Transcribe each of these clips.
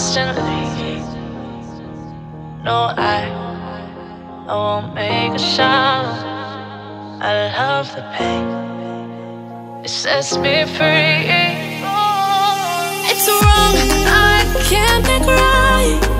constantly. No, I, I won't make a sound. I love the pain. It sets me free. It's wrong, I can't make right.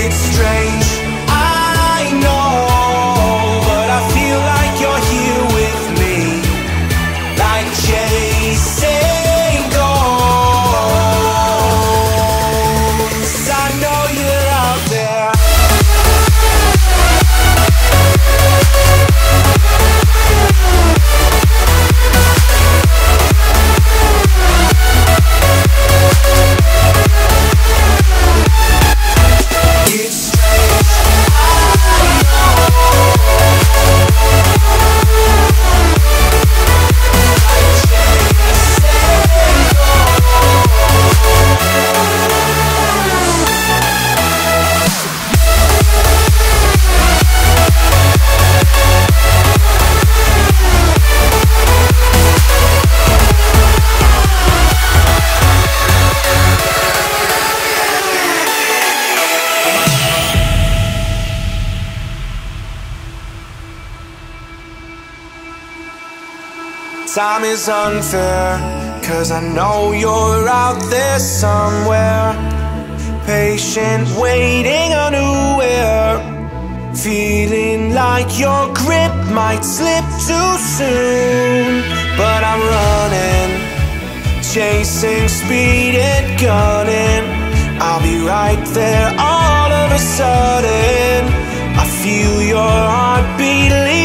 It's strange, Time is unfair, cause I know you're out there somewhere. Patient, waiting unaware. Feeling like your grip might slip too soon. But I'm running, chasing speed and gunning. I'll be right there all of a sudden. I feel your heartbeat lead